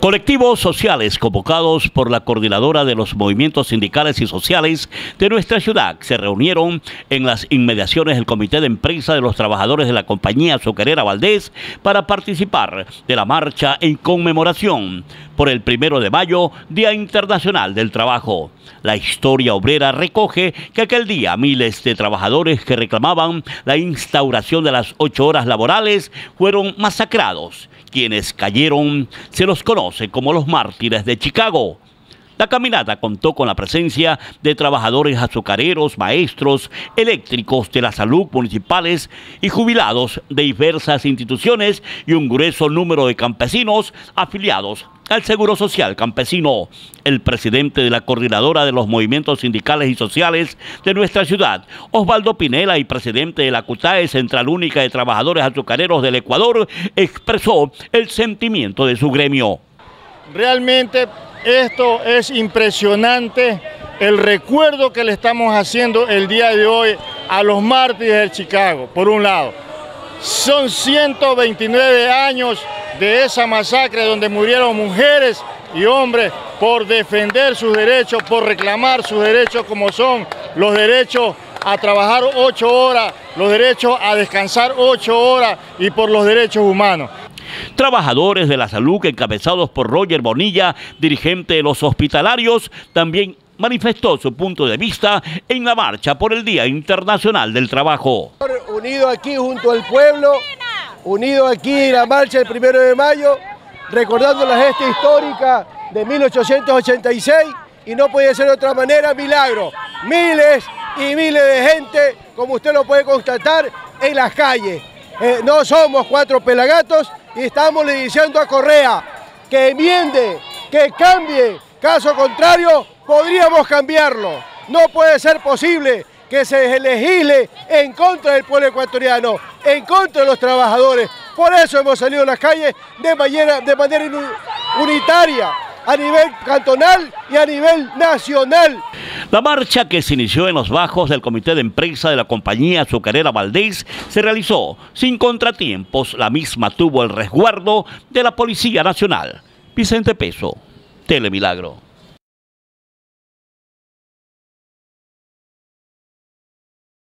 Colectivos sociales convocados por la coordinadora de los movimientos sindicales y sociales de nuestra ciudad se reunieron en las inmediaciones del Comité de Empresa de los Trabajadores de la compañía azucarera Valdés para participar de la marcha en conmemoración por el primero de mayo, Día Internacional del Trabajo. La historia obrera recoge que aquel día miles de trabajadores que reclamaban la instauración de las ocho horas laborales fueron masacrados. Quienes cayeron se los conoce como los mártires de Chicago. La caminata contó con la presencia de trabajadores azucareros, maestros, eléctricos de la salud municipales y jubilados de diversas instituciones y un grueso número de campesinos afiliados al Seguro Social Campesino. El presidente de la coordinadora de los movimientos sindicales y sociales de nuestra ciudad, Osvaldo Pinela, y presidente de la CUTAE, Central Única de Trabajadores Azucareros del Ecuador, expresó el sentimiento de su gremio. Realmente esto es impresionante, el recuerdo que le estamos haciendo el día de hoy a los mártires del Chicago, por un lado. Son 129 años de esa masacre donde murieron mujeres y hombres por defender sus derechos, por reclamar sus derechos como son los derechos a trabajar ocho horas, los derechos a descansar ocho horas y por los derechos humanos. Trabajadores de la salud encabezados por Roger Bonilla, dirigente de los hospitalarios, también manifestó su punto de vista en la marcha por el Día Internacional del Trabajo. Unido aquí junto al pueblo, unido aquí en la marcha del primero de mayo, recordando la gesta histórica de 1886 y no puede ser de otra manera, milagro. Miles y miles de gente, como usted lo puede constatar, en las calles. Eh, no somos cuatro pelagatos y estamos le diciendo a Correa que enmiende, que cambie. Caso contrario, podríamos cambiarlo. No puede ser posible que se legisle en contra del pueblo ecuatoriano, en contra de los trabajadores. Por eso hemos salido a las calles de manera, de manera unitaria, a nivel cantonal y a nivel nacional. La marcha que se inició en los bajos del comité de empresa de la compañía azucarera Valdés se realizó sin contratiempos. La misma tuvo el resguardo de la Policía Nacional. Vicente Peso, Telemilagro.